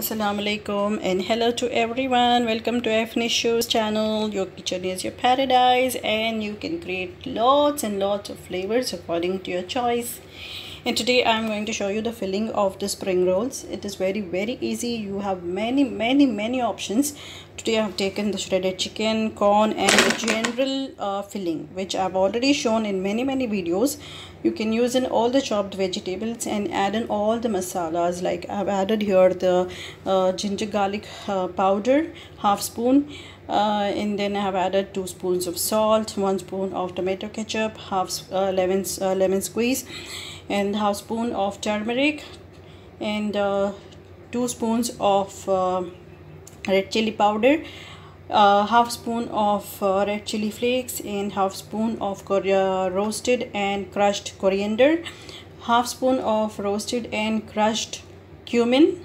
Assalamu alaikum and hello to everyone. Welcome to Afnish Shows channel. Your kitchen is your paradise and you can create lots and lots of flavors according to your choice. And today I'm going to show you the filling of the spring rolls. It is very very easy. You have many many many options. Today I have taken the shredded chicken, corn and the general uh, filling which I've already shown in many many videos. You can use in all the chopped vegetables and add in all the masalas. Like I've added here the uh, ginger garlic uh, powder half spoon uh, and then I have added two spoons of salt one spoon of tomato ketchup half uh, lemon, uh, lemon squeeze and half spoon of turmeric and uh, two spoons of red chili powder uh, half spoon of uh, red chili flakes and half spoon of roasted and crushed coriander half spoon of roasted and crushed cumin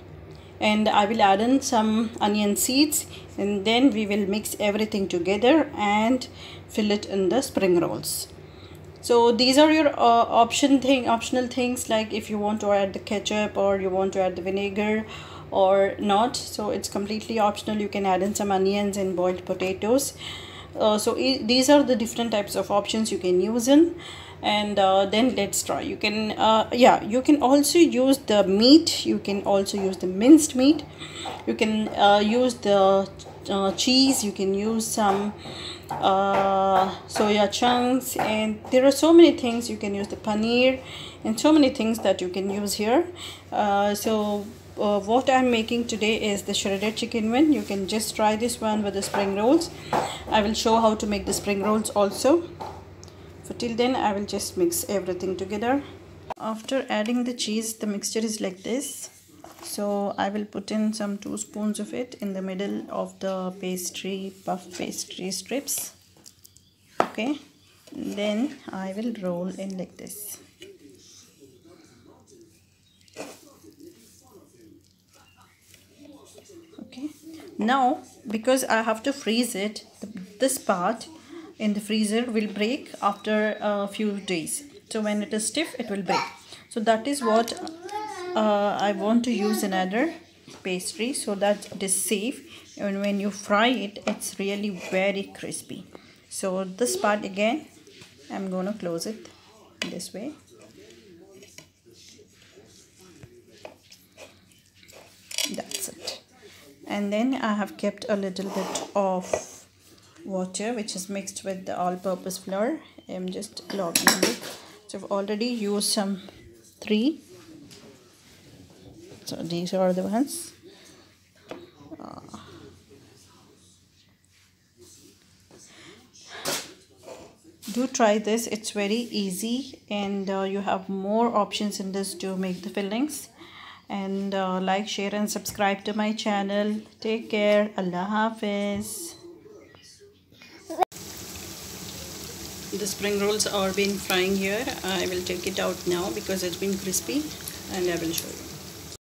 and I will add in some onion seeds and then we will mix everything together and fill it in the spring rolls. So these are your uh, option thing optional things like if you want to add the ketchup or you want to add the vinegar or not. So it's completely optional. You can add in some onions and boiled potatoes. Uh, so these are the different types of options you can use in and uh, then let's try. You can uh, yeah you can also use the meat. You can also use the minced meat. You can uh, use the uh, cheese. You can use some uh, soya chunks. And there are so many things you can use. The paneer and so many things that you can use here. So uh, what I'm making today is the shredded chicken one. You can just try this one with the spring rolls. I will show how to make the spring rolls also so till then I will just mix everything together. After adding the cheese the mixture is like this. So I will put in some two spoons of it in the middle of the pastry puff pastry strips. Okay? Then I will roll in like this. Okay. now because I have to freeze it this part in the freezer will break after a few days. So when it is stiff it will break. So that is what uh, I want to use another pastry so that it is safe. And when you fry it it's really very crispy. So this part again I'm gonna close it this way. That's it. And then I have kept a little bit of water which is mixed with the all-purpose flour. I'm just logging it so I've already used some three. So these are the ones. Uh, do try this. It's very easy and uh, you have more options in this to make the fillings. And uh, like share and subscribe to my channel. Take care. Allah hafiz the spring rolls are been frying here. I will take it out now because it's been crispy and i will show you